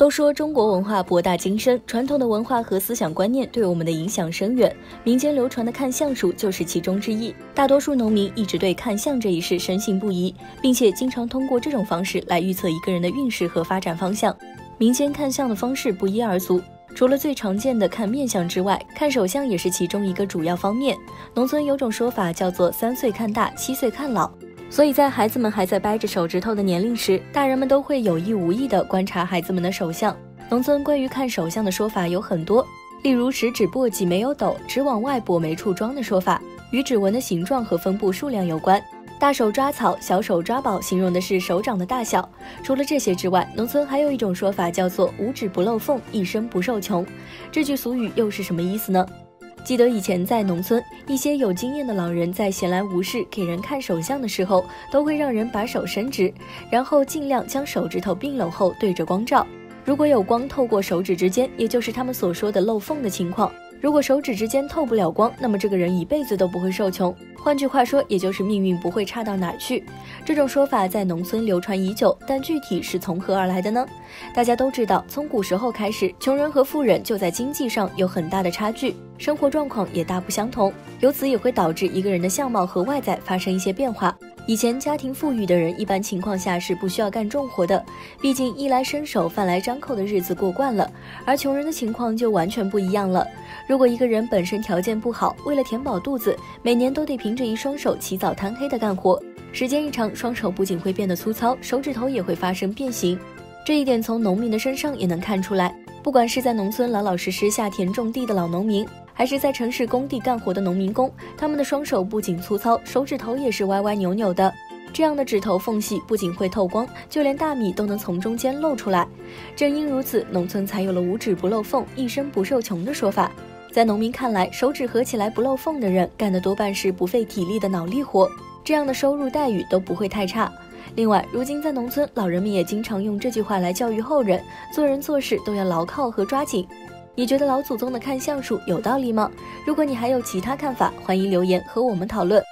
都说中国文化博大精深，传统的文化和思想观念对我们的影响深远。民间流传的看相术就是其中之一。大多数农民一直对看相这一事深信不疑，并且经常通过这种方式来预测一个人的运势和发展方向。民间看相的方式不一而足，除了最常见的看面相之外，看手相也是其中一个主要方面。农村有种说法叫做“三岁看大，七岁看老”。所以在孩子们还在掰着手指头的年龄时，大人们都会有意无意地观察孩子们的手相。农村关于看手相的说法有很多，例如食指簸箕没有抖，只往外拨没处装的说法，与指纹的形状和分布数量有关。大手抓草，小手抓宝，形容的是手掌的大小。除了这些之外，农村还有一种说法叫做五指不漏缝，一生不受穷。这句俗语又是什么意思呢？记得以前在农村，一些有经验的老人在闲来无事给人看手相的时候，都会让人把手伸直，然后尽量将手指头并拢后对着光照。如果有光透过手指之间，也就是他们所说的漏缝的情况。如果手指之间透不了光，那么这个人一辈子都不会受穷。换句话说，也就是命运不会差到哪去。这种说法在农村流传已久，但具体是从何而来的呢？大家都知道，从古时候开始，穷人和富人就在经济上有很大的差距，生活状况也大不相同，由此也会导致一个人的相貌和外在发生一些变化。以前家庭富裕的人，一般情况下是不需要干重活的，毕竟衣来伸手、饭来张口的日子过惯了。而穷人的情况就完全不一样了。如果一个人本身条件不好，为了填饱肚子，每年都得凭着一双手起早贪黑的干活，时间一长，双手不仅会变得粗糙，手指头也会发生变形。这一点从农民的身上也能看出来。不管是在农村老老实实下田种地的老农民。还是在城市工地干活的农民工，他们的双手不仅粗糙，手指头也是歪歪扭扭的。这样的指头缝隙不仅会透光，就连大米都能从中间露出来。正因如此，农村才有了“五指不漏缝，一生不受穷”的说法。在农民看来，手指合起来不漏缝的人，干的多半是不费体力的脑力活，这样的收入待遇都不会太差。另外，如今在农村，老人们也经常用这句话来教育后人：做人做事都要牢靠和抓紧。你觉得老祖宗的看相术有道理吗？如果你还有其他看法，欢迎留言和我们讨论。